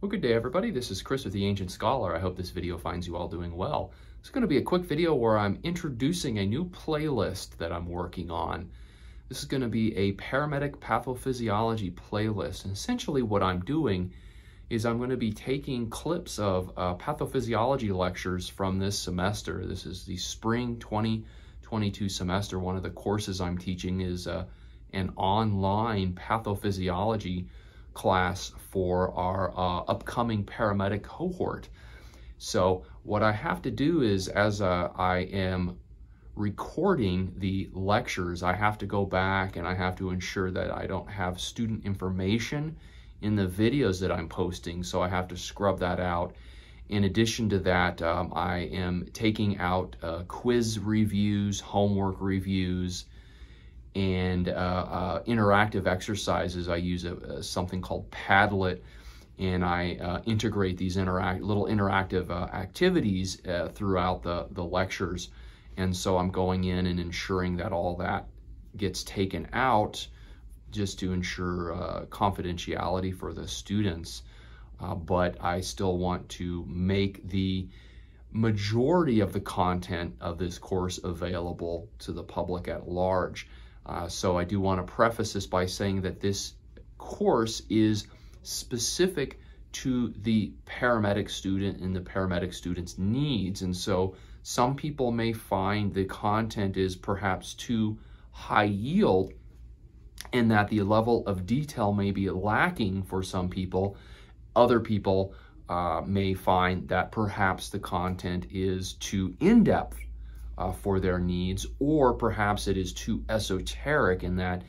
Well, good day everybody. This is Chris with The Ancient Scholar. I hope this video finds you all doing well. It's going to be a quick video where I'm introducing a new playlist that I'm working on. This is going to be a paramedic pathophysiology playlist. And essentially what I'm doing is I'm going to be taking clips of uh, pathophysiology lectures from this semester. This is the spring 2022 semester. One of the courses I'm teaching is uh, an online pathophysiology class for our uh, upcoming paramedic cohort. So what I have to do is as uh, I am recording the lectures, I have to go back and I have to ensure that I don't have student information in the videos that I'm posting. So I have to scrub that out. In addition to that, um, I am taking out uh, quiz reviews, homework reviews, and uh, uh, interactive exercises. I use a, a, something called Padlet, and I uh, integrate these interact little interactive uh, activities uh, throughout the, the lectures. And so I'm going in and ensuring that all that gets taken out just to ensure uh, confidentiality for the students. but I still want to make the majority of the content of this course available to the public at large. Uh, so I do want to preface this by saying that this course is specific to the paramedic student and the paramedic student's needs. And so some people may find the content is perhaps too high yield and that the level of detail may be lacking for some people. Other people uh, may find that perhaps the content is too in-depth uh, for their needs, or perhaps it is too esoteric in that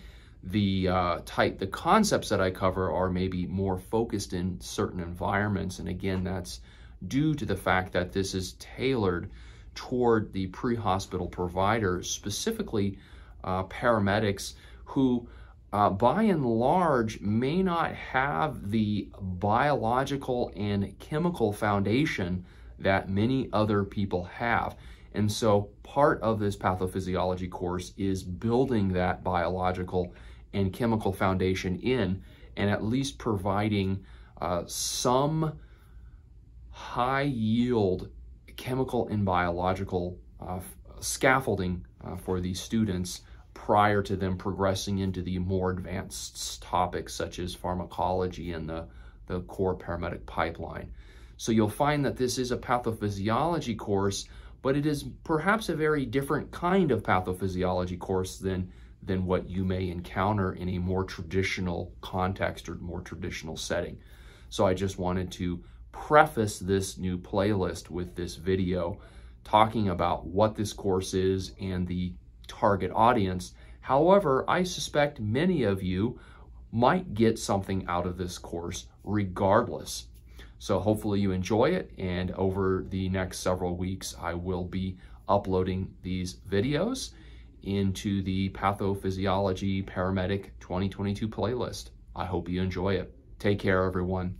the uh, type, the concepts that I cover are maybe more focused in certain environments. And again, that's due to the fact that this is tailored toward the pre-hospital provider, specifically uh, paramedics who uh, by and large may not have the biological and chemical foundation that many other people have. And so part of this pathophysiology course is building that biological and chemical foundation in and at least providing uh, some high yield chemical and biological uh, scaffolding uh, for these students prior to them progressing into the more advanced topics such as pharmacology and the, the core paramedic pipeline. So you'll find that this is a pathophysiology course but it is perhaps a very different kind of pathophysiology course than, than what you may encounter in a more traditional context or more traditional setting. So I just wanted to preface this new playlist with this video talking about what this course is and the target audience. However, I suspect many of you might get something out of this course regardless. So hopefully you enjoy it. And over the next several weeks, I will be uploading these videos into the Pathophysiology Paramedic 2022 playlist. I hope you enjoy it. Take care, everyone.